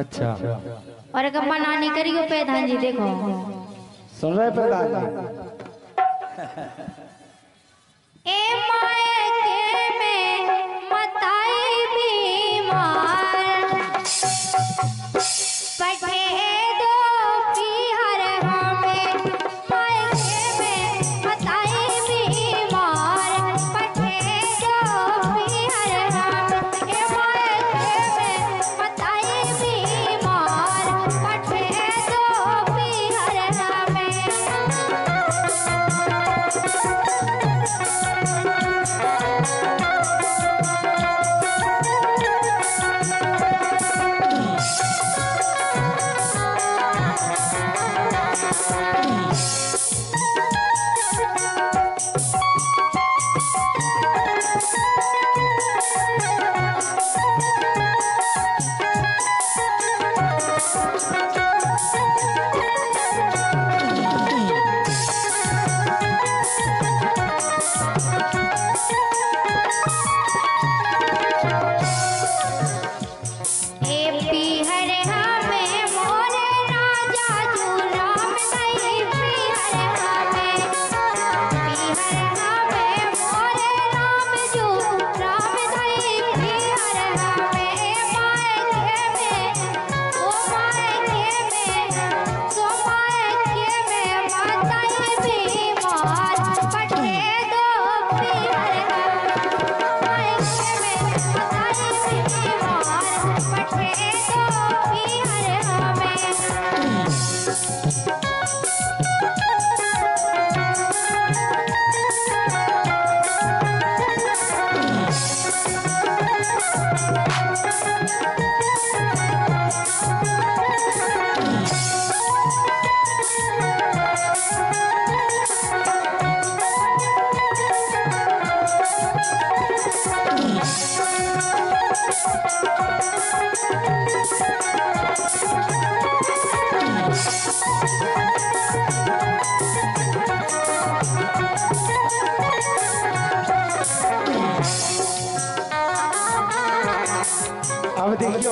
अच्छा। और एक अम्मा नानी करियो प्रधान जी देखो। सुन रहे पैदान जी? ए माए Peace.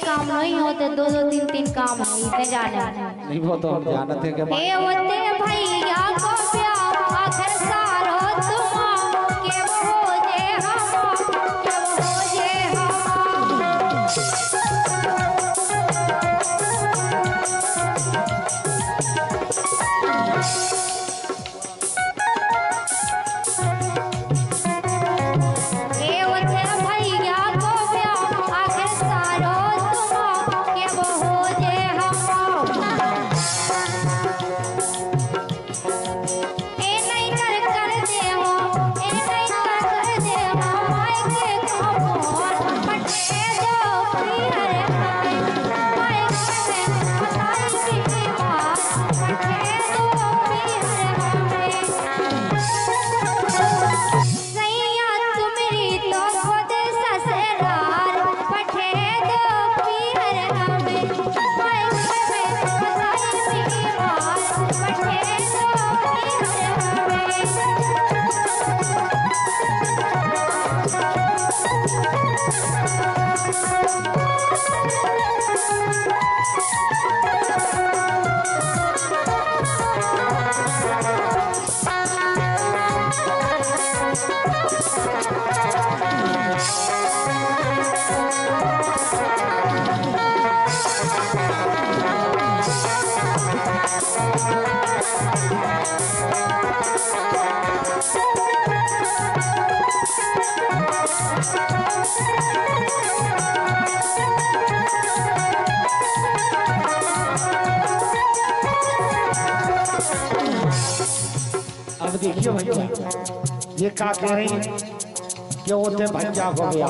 काम नहीं होते दो दो तीन तीन काम है इतने जाने। नहीं वो तो हम जानते हैं कि हे होते Thank you. अब देखिए भैया ये का कह रही कि होते भैया को गया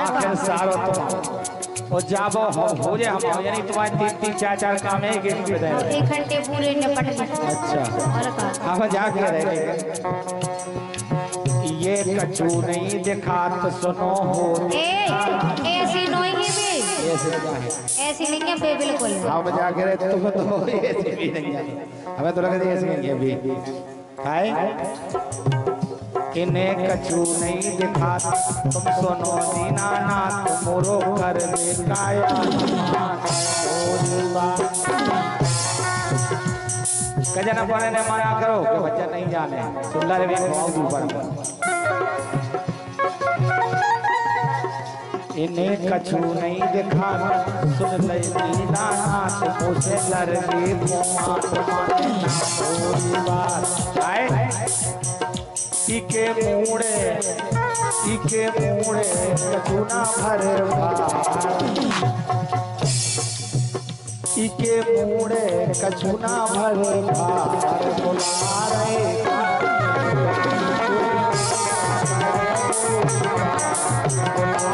आखिर सारो तुम और जाबो हो हो जाए हम यानी तुम्हारे तीन तीन चार चार काम है एक दिन में दे एक घंटे पूरे निपट गए अच्छा। और का हम जा के रहे ये कछु नहीं देखा तो सुनो हो। ए ऐसी भी ऐसे है। ऐसी नहीं है बिल्कुल के रहे तुम तो ऐसे भी नहीं है। हमें तो लगा ऐसे है अभी। है इन्हें कछु नहीं दिखा तुम सुनो दीनानाथ मोरो कर दे काया कजना पढ़े ने माया करो कि बच्चा नहीं जाने? सुंदर भी बहुत ऊपर। इन्हें कछु नहीं दिखा सुन ले दीनानाथ मुझसे लड़के मुआत माने ना कोई बात आए इके मूड़े इके मूड़े कचुना भर इके मूड़े कचुना भर भार। बुला रहे लेकिन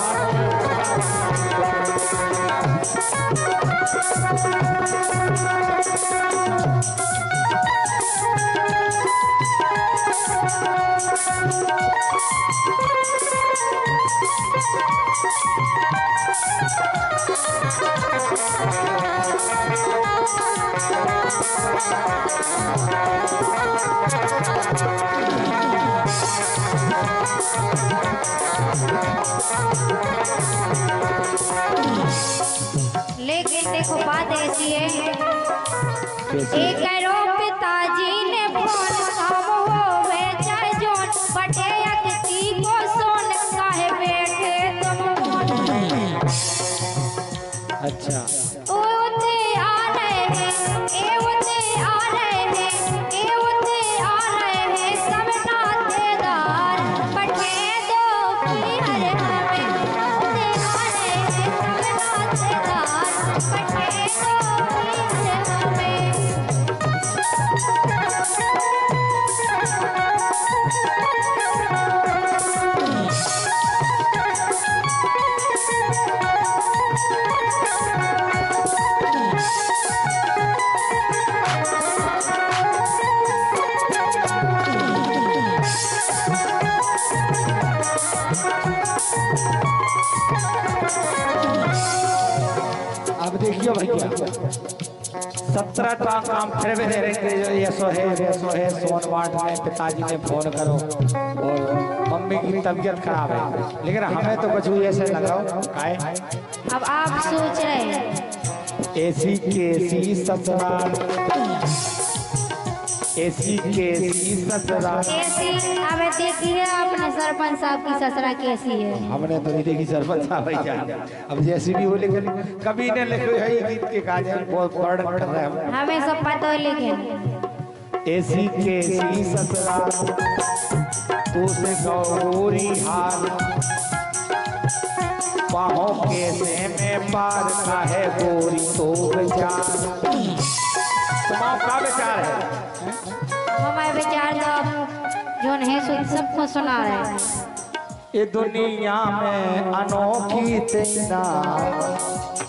देखो बात ऐसी है एक करो पिताजी ने फ़ोन काम होवे चाहे जोन बटे अतिथि को सोन काहे बैठे तुम मोन अच्छा ओते आ रहे हैं। अब देखियो भैया। सत्रह टा काम फिर भी दे रहे ये सो है ये सो है सोन वाट में पिताजी ने फ़ोन करो और मम्मी की तबीयत खराब है। लेकिन हमें तो कुछ भी ऐसे लग रहा हो। काहे अब आप सोच रहे हैं। एसी केसी ससुराल। एसी केसी ससुराल कैसी अब देखिए अपने सरपंच साहब की ससुरा कैसी है? हमने तो नहीं देखी सरपंच साहब भैया अब जैसी भी हो लेकिन कभी ने लिखे है गीत के काज बहुत वर्णन कर रहे हैं। हम हमें सब पता है लेकिन। एसी केसी ससुराल तू से गौरी हाल बाहों के से में पार का है गोरी तो विचार तुम्हारा का विचार है। हमारे विचार तो जो है सबको सुना रहे हैं। ये दुनिया में अनोखी तेना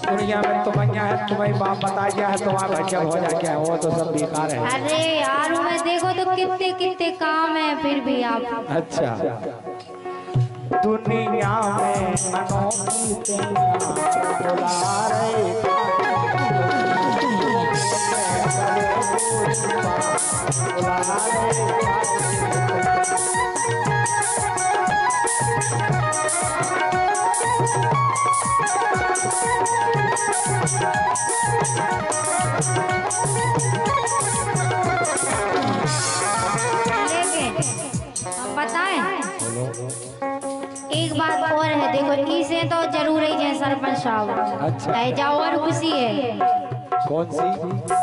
दुनिया में तुम्हारा है तुम्हारी बाप बता गया है तुम्हारा बच्चा हो जा क्या है वो तो सब बेकार है। अरे यार मैं देखो तो कितने कितने काम है फिर भी आप। अच्छा। दुनिया में अनोखी तेना बुला रहे है देखो इसे तो ज़रूर ही है सरपंच साहब। अच्छा। ऐजा और खुशी है। कौन सी?